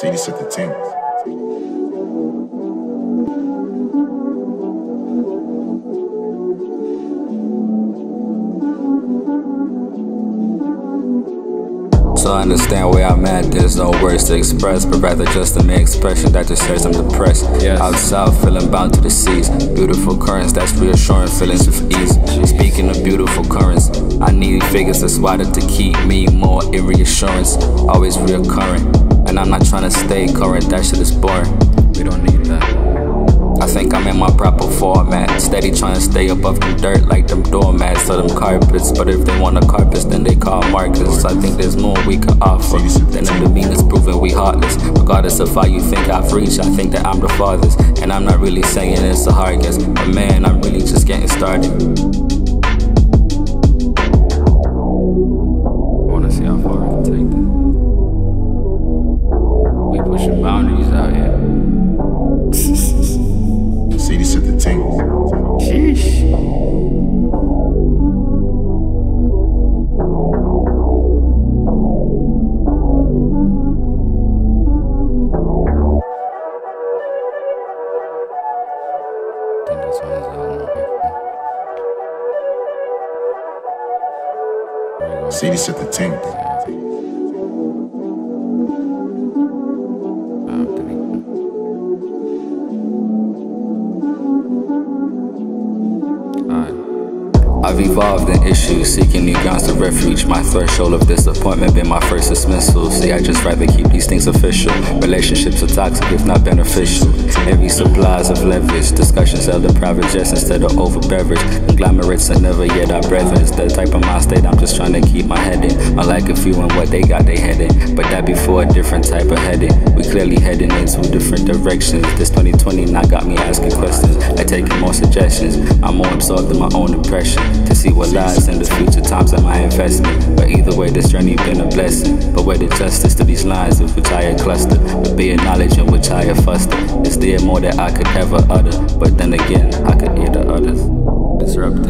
CD set the team. So I understand where I'm at, there's no words to express, but rather just a mere expression that just says I'm depressed. Yes. Out south, feeling bound to the seas. Beautiful currents that's reassuring feelings of ease. Speaking of beautiful currents, I need figures that's wider to keep me more in reassurance. Always reoccurring. And I'm not trying to stay current, that shit is boring. We don't need that. I think I'm in my proper format. Steady trying to stay above the dirt like them doormats or them carpets. But if they want the carpets, then they call Marcus. I think there's more we can offer than the demeanors proving we heartless. Regardless of how you think I've reached, I think that I'm the farthest. And I'm not really saying it's a hard guess. But man, I'm really just getting started. Out here. CD set the team. Sheesh. Think this one is all Alright. I've evolved in issues, seeking new grounds to refuge. My threshold of disappointment been my first dismissal. See, I just rather keep these things official. Relationships are toxic if not beneficial. Heavy supplies of leverage, discussions held in private jets instead of over beverage. Conglomerates are never yet our brethren. It's the type of mind state I'm just trying to keep my head in. Unlike a few and what they got they head in. But that before a different type of heading. We clearly heading in two different directions. This 2020 now got me asking questions. I taking more suggestions. I'm more absorbed in my own impression to see what lies in the future times of my investment. But either way, this journey been a blessing. But where the justice to these lines of which I had clustered, but be knowledge in which I have fustered. Is there more that I could ever utter? But then again, I could hear the others. Disrupting